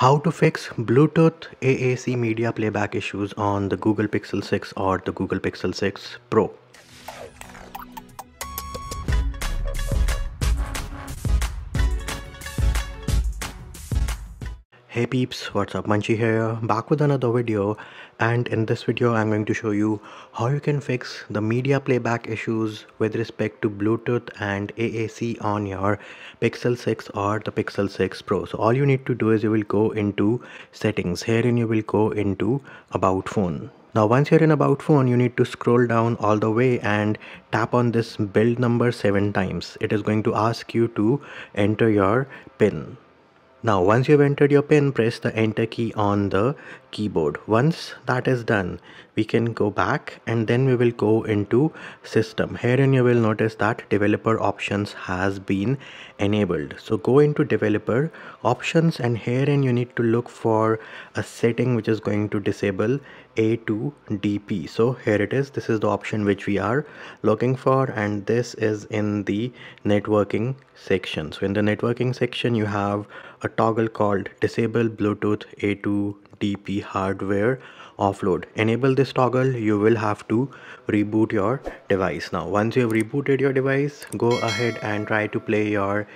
How to fix Bluetooth AAC media playback issues on the Google Pixel 6 or the Google Pixel 6 Pro. Hey peeps, what's up Munchy here, back with another video and in this video I'm going to show you how you can fix the media playback issues with respect to Bluetooth and AAC on your Pixel 6 or the Pixel 6 Pro. So all you need to do is you will go into settings, herein you will go into about phone. Now once you're in about phone you need to scroll down all the way and tap on this build number 7 times. It is going to ask you to enter your pin now once you've entered your pin, press the enter key on the keyboard. Once that is done, we can go back and then we will go into system. Herein you will notice that developer options has been enabled. So go into developer options and herein you need to look for a setting which is going to disable A2DP. So here it is. This is the option which we are looking for and this is in the networking section. So in the networking section you have a toggle called disable Bluetooth A2DP hardware offload. Enable this toggle, you will have to reboot your device. Now, once you have rebooted your device, go ahead and try to play your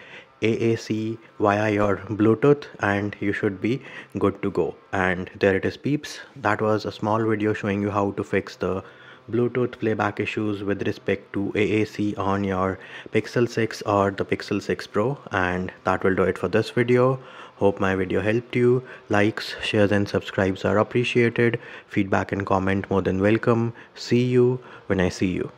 AAC via your Bluetooth and you should be good to go. And there it is peeps. That was a small video showing you how to fix the Bluetooth playback issues with respect to AAC on your Pixel 6 or the Pixel 6 Pro and that will do it for this video. Hope my video helped you. Likes, shares and subscribes are appreciated. Feedback and comment more than welcome. See you when I see you.